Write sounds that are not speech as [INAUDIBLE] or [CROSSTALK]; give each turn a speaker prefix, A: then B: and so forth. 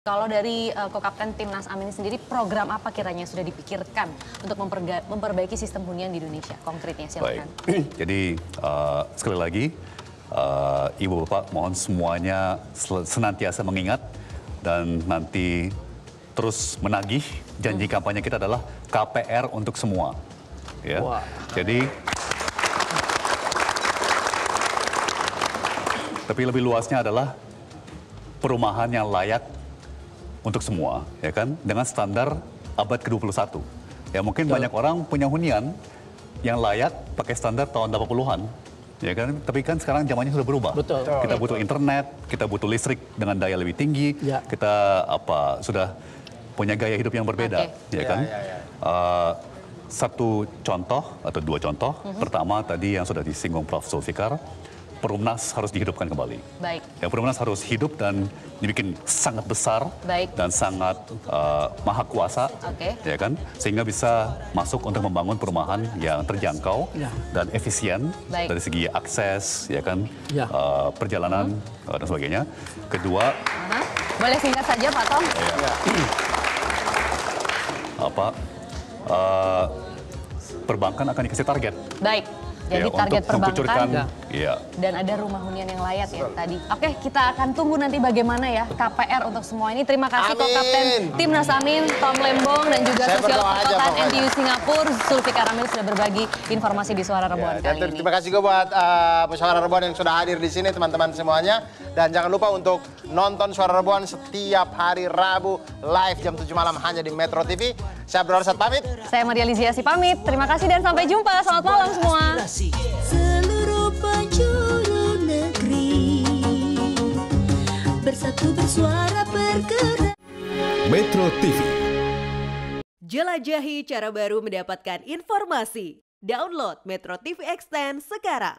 A: Kalau dari uh, Kokapten Timnas Amin sendiri, program apa kiranya sudah dipikirkan untuk memperbaiki sistem hunian di Indonesia? Konkretnya silakan.
B: Baik. [CLEARS THROAT] Jadi uh, sekali lagi, uh, Ibu Bapak mohon semuanya senantiasa mengingat dan nanti terus menagih janji hmm. kampanye kita adalah KPR untuk semua. Ya. Wow. Jadi tapi lebih luasnya adalah perumahan yang layak untuk semua, ya kan? Dengan standar abad ke-21. Ya mungkin Betul. banyak orang punya hunian yang layak pakai standar tahun 80-an. Ya kan, tapi kan sekarang zamannya sudah berubah.
C: Betul.
B: Kita butuh internet, kita butuh listrik dengan daya lebih tinggi. Ya. Kita apa sudah punya gaya hidup yang berbeda, okay. ya kan? Ya, ya, ya. Uh, satu contoh atau dua contoh. Uh mhm. -huh. Pertama tadi yang sudah disinggung Prof. Zulfikar, Perumnas harus dihidupkan kembali.
A: Baik.
B: Ya, Perumnas harus hidup dan dibikin sangat besar Baik. dan sangat uh, maha kuasa, okay. ya kan, sehingga bisa masuk untuk membangun perumahan yang terjangkau ya. dan efisien Baik. dari segi akses, ya kan, ya. Uh, perjalanan uh, dan sebagainya. Kedua, uh -huh.
A: boleh singkat saja Pak Tom. Ya. ya.
B: Apa? Uh, perbankan akan dikasih target.
A: Baik. Jadi ya, target perbankan
B: ya.
A: Dan ada rumah hunian yang layak ya tadi. Oke, kita akan tunggu nanti bagaimana ya KPR untuk semua ini. Terima kasih kok Kapten Timnas Amin, Tom Lembong dan juga sosial perkotaan NTU Singapura, Sulfi Karamil sudah berbagi informasi di Suara Rebuan ya, kali ini.
C: Terima kasih juga buat uh, Suara Rebuan yang sudah hadir di sini teman-teman semuanya. Dan jangan lupa untuk nonton Suara Rebuan setiap hari Rabu live jam 7 malam hanya di Metro TV. Saya Abdul Arsad pamit.
A: Saya Maria Liziasi pamit. Terima kasih dan sampai jumpa. Selamat malam semua.
D: Bersatu bersuara bergerak. Metro TV. Jelajahi cara baru mendapatkan informasi. Download Metro TV Extend sekarang.